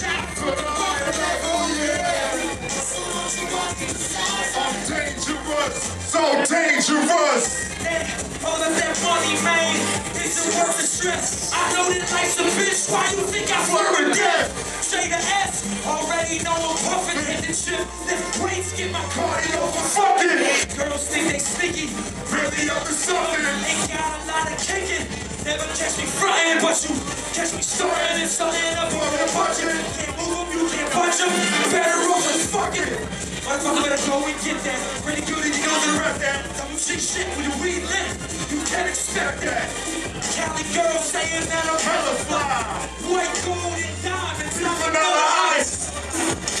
top for the higher level, yeah. I'm dangerous, so dangerous. All of that money, man, isn't worth the stress. I know that life's a bitch, why you think I flirt with death? J the S, already know I'm puffin' hit the chip. Lift weights, get my cardio for fucking. Girls think they sticky, Really up to something. ain't got a lot of kicking. Never catch me frontin', but you catch me starting and starting up on the budget. Can't move 'em, you can't punch 'em. Better off than fucking. Motherfucker better go and get that. Pretty good if you go to rep that. Double shit shit with your weed lit. You can't expect that. Cali girl saying that I'm hella fly. White gold and diamonds, not Vanilla ice.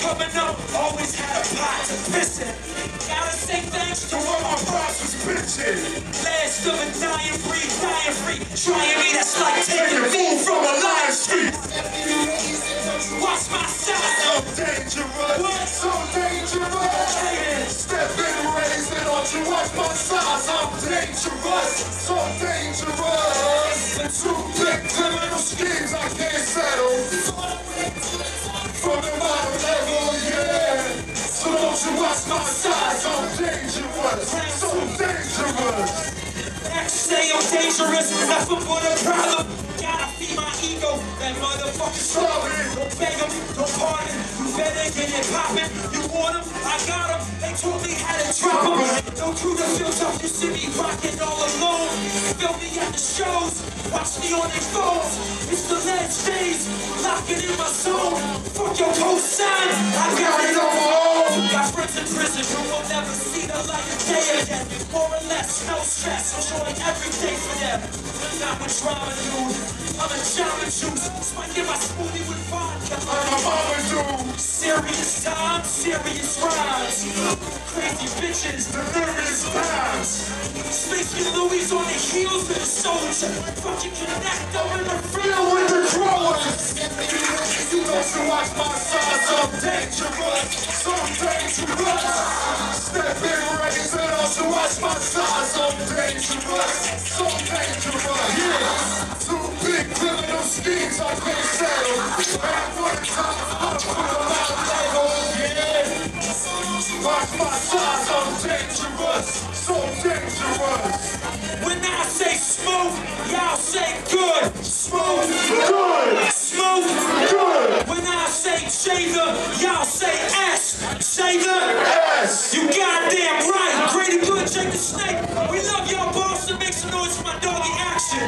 Coming up, always had a pot to piss in. Gotta say thanks To all my boss was. Last of a dying breed, dying free. Trying me, that's like dangerous, so dangerous. The two big criminal schemes I can't settle. From the bottom level, yeah. So don't you watch my size? I'm dangerous, so dangerous. Say I'm dangerous, nothing but a problem. Gotta feed my ego, that motherfucker starving. Don't beg him, don't pardon. You better get it poppin'. You want him. No crew to feel tough, you see me rocking all alone. Feel me at the shows, watch me on their phones. It's the last days, locking in my zone. Fuck your cosign, I got it on my own. Got friends in prison who will never see the light of day again. More or less, no stress, enjoying every day for them. Not with drama, dude. I'm a Jamba Juice, spiking my smoothie with vodka. Like my mama do. Serious time, serious rhymes. Crazy bitches, Delirious times. Space Louis on the heels of the soldier. Fucking connect over the Feel field. with the growers. You know to watch my size. I'm dangerous, so dangerous. My size. I'm dangerous, so dangerous. When I say smooth, y'all say good. Smooth, Good, smooth, good. When I say Shaver, y'all say S. Shaver, Yes. you goddamn right. And good, Jake the Snake. We love y'all, boss, and make some noise for my doggy action.